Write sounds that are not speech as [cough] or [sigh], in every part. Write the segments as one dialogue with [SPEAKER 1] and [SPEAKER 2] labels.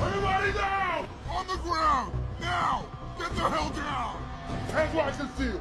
[SPEAKER 1] Everybody down! On the ground! Now! Get the hell down! Hands wide concealed!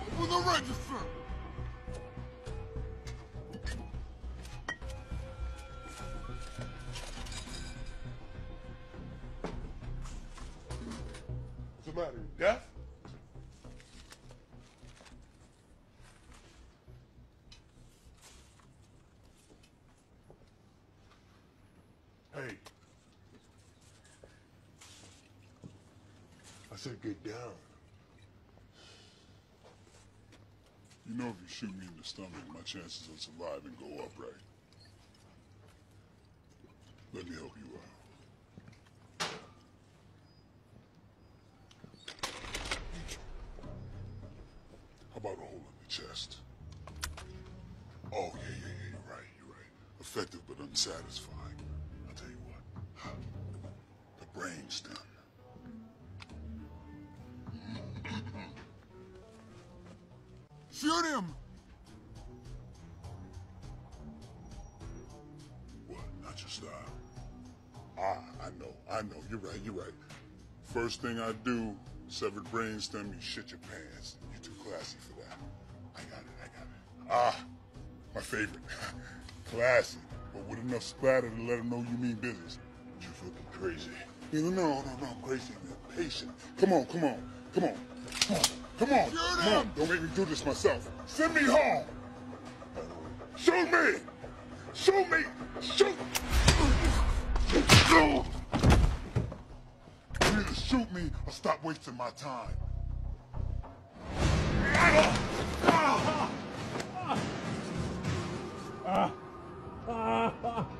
[SPEAKER 1] Open the register! What's the matter? You said get down.
[SPEAKER 2] You know if you shoot me in the stomach, my chances of surviving go up, right? Let me help you out. How about a hole in the chest? Oh, yeah, yeah, yeah, you're right, you're right. Effective but unsatisfying. I'll tell you what. The brainstem.
[SPEAKER 1] Shoot him!
[SPEAKER 2] What? Not your style. Ah, I know, I know. You're right, you're right. First thing I do, severed brainstem, you shit your pants. You're too classy for that. I got it, I got it. Ah, my favorite. [laughs] classy, but with enough splatter to let them know you mean business. You're fucking crazy. No, no, no, no, no, crazy. Patient. Come on, come on, come on. Come on, come on, come on. Don't make me do this myself. Send me home. Shoot me! Shoot me! Shoot! You either shoot me or stop wasting my time. Keep the change.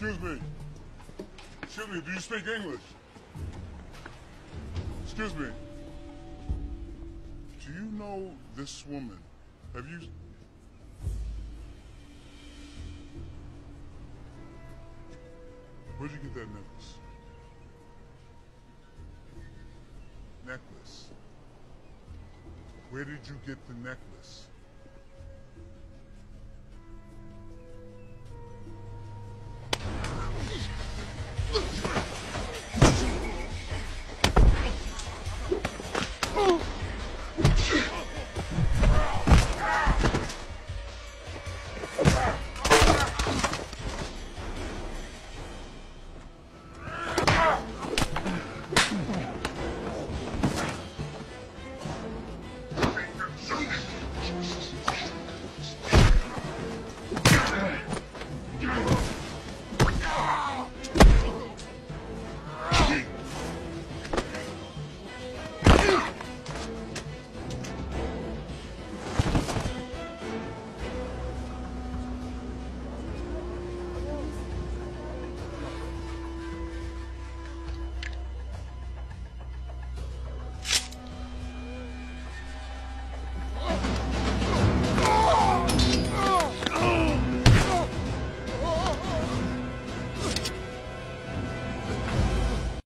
[SPEAKER 2] Excuse me. Excuse me, do you speak English? Excuse me. Do you know this woman? Have you... Where'd you get that necklace? Necklace. Where did you get the necklace?